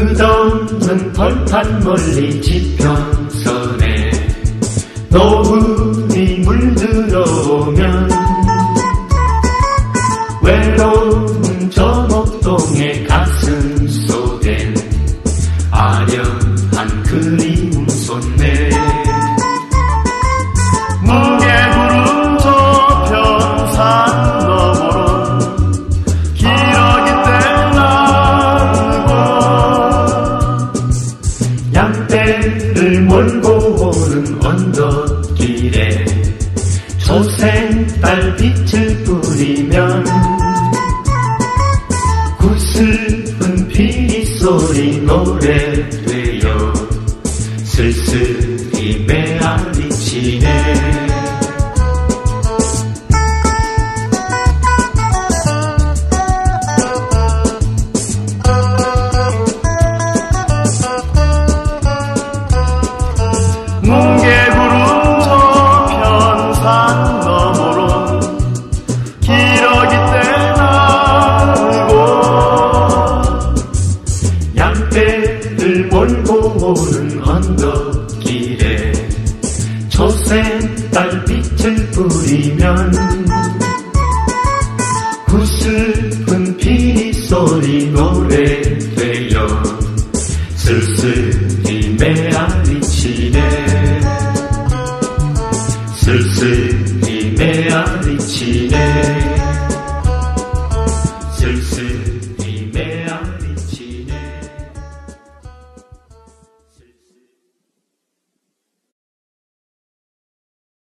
그 점은 벌판 멀리 지평선에 노을이 물들어오면 외로운 저목동에 몰고 오는 언덕길에 초생달 빛을 뿌리면 구슬픈 피리 소리 노래되어 쓸쓸히 메아리 치네 오는 언덕길에 초생 달빛을 뿌리면 구슬픈 피리 소리 노래되어 슬슬히 메아리치네. 슬슬히 메아리치네.